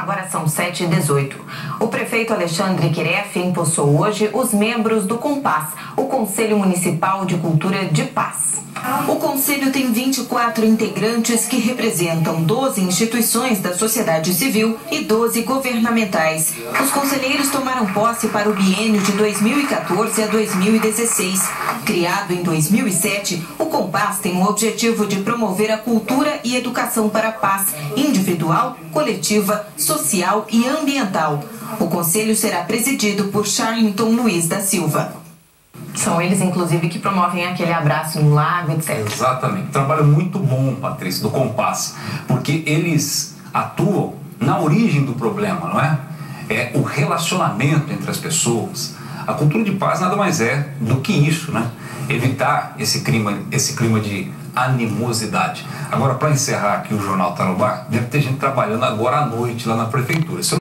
Agora são 7 e 18 O prefeito Alexandre Queref empossou hoje os membros do COMPAS, o Conselho Municipal de Cultura de Paz. O conselho tem 24 integrantes que representam 12 instituições da sociedade civil e 12 governamentais. Os conselheiros tomaram posse para o biênio de 2014 a 2016. Criado em 2007, o Compás tem o objetivo de promover a cultura e educação para a paz individual, coletiva, social e ambiental. O conselho será presidido por Charlington Luiz da Silva. São eles, inclusive, que promovem aquele abraço no lago, etc. Exatamente. Trabalho muito bom, Patrícia, do Compass, porque eles atuam na origem do problema, não é? É o relacionamento entre as pessoas. A cultura de paz nada mais é do que isso, né? Evitar esse clima, esse clima de animosidade. Agora, para encerrar aqui o Jornal Tarobá, deve ter gente trabalhando agora à noite lá na prefeitura.